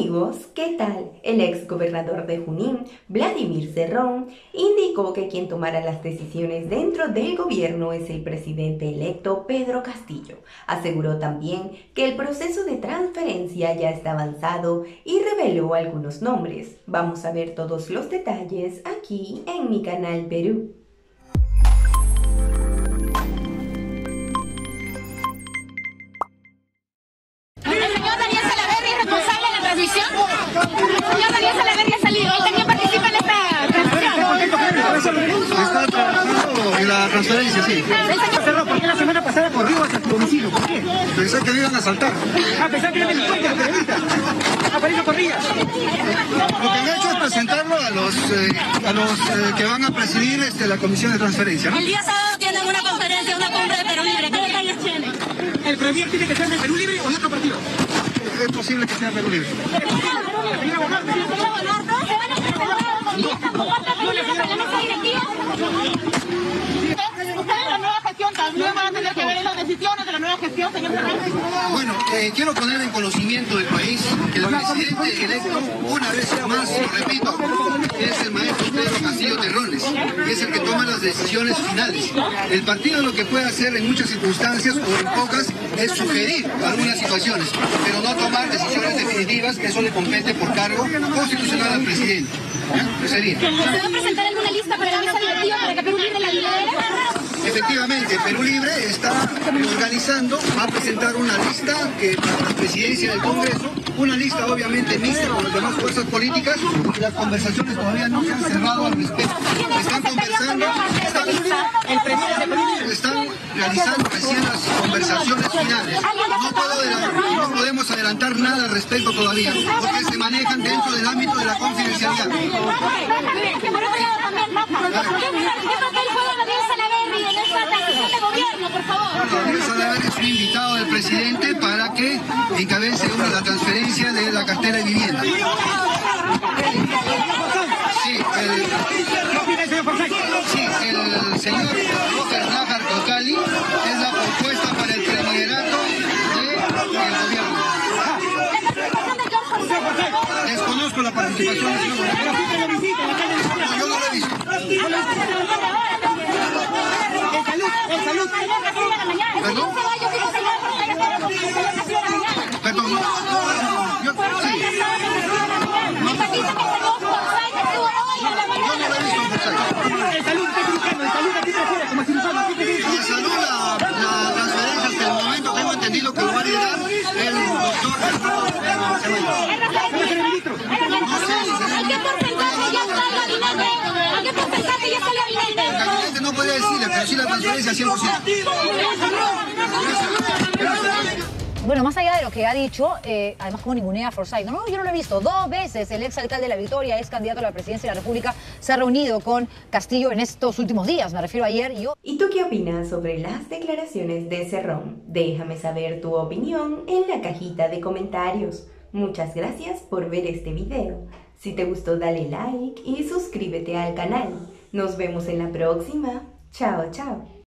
Amigos, ¿qué tal? El ex gobernador de Junín, Vladimir Cerrón, indicó que quien tomará las decisiones dentro del gobierno es el presidente electo Pedro Castillo. Aseguró también que el proceso de transferencia ya está avanzado y reveló algunos nombres. Vamos a ver todos los detalles aquí en mi canal Perú. Transferencia, sí. ¿Por qué la semana pasada corrió hacia tu domicilio? ¿Por qué? Pensé que me iban a saltar. Ah, pensaba que era delincuente, la periodista. Por eso corría. Lo que me ha hecho es presentarlo a los, eh, a los eh, que van a presidir este, la comisión de transferencia. ¿no? El día sábado tienen una conferencia, una cumbre de Perú Libre. ¿Qué detalles tienen? ¿El premier tiene que ser de Perú Libre o de otro partido? Es posible que sea Perú Libre. ¿Se van a presentar con esta propuesta Perú Libre para la mesa directiva? Ustedes en la también van a tener que ver en las decisiones de la nueva gestión, señor. Bueno, eh, quiero poner en conocimiento del país que el presidente electo, una vez más, lo repito, es el maestro Pedro Castillo Terrones, que es el que toma las decisiones finales. El partido lo que puede hacer en muchas circunstancias o en pocas es sugerir algunas situaciones, pero no tomar decisiones definitivas, que eso le compete por cargo constitucional al presidente. ¿Ya? Eso sería. ¿Se va a presentar alguna lista para la mesa directiva para que Perú Libre la lidere? Efectivamente, Perú Libre está organizando, va a presentar una lista que para la presidencia del Congreso, una lista obviamente mixta con las demás fuerzas políticas y las conversaciones todavía no se han cerrado al respecto. Están conversando, están, están realizando recién las conversaciones finales. No, puedo adelantar- no podemos adelantar nada al respecto todavía, porque se manejan dentro del ámbito de la confidencialidad. Por favor? Salaverry es un invitado del presidente para que encabece una- la transferencia de la cartera de vivienda. Sí, el, sí, el señor Roger Najar Cocali es la propuesta para el premierato del gobierno. Desconozco la participación del señor de yo no lo he visto. En salud, en salud. En salud, ¿qué cirujano? En salud, aquí prefiere, como cirujano, ¿qué te En salud la, la transferencia hasta el el está el está el El no puede decirle, pero sí la transferencia 100%. Bueno, más allá de lo que ha dicho, eh, además como ningunea a Forsyth, no, yo no lo he visto. Dos veces el ex alcalde de La Victoria, ex candidato a la presidencia de la República, se ha reunido con Castillo en estos últimos días, me refiero ayer y hoy. ¿Y tú qué opinas sobre las declaraciones de Cerrón? Déjame saber tu opinión en la cajita de comentarios. Muchas gracias por ver este video. Si te gustó dale like y suscríbete al canal. Nos vemos en la próxima. Chao, chao.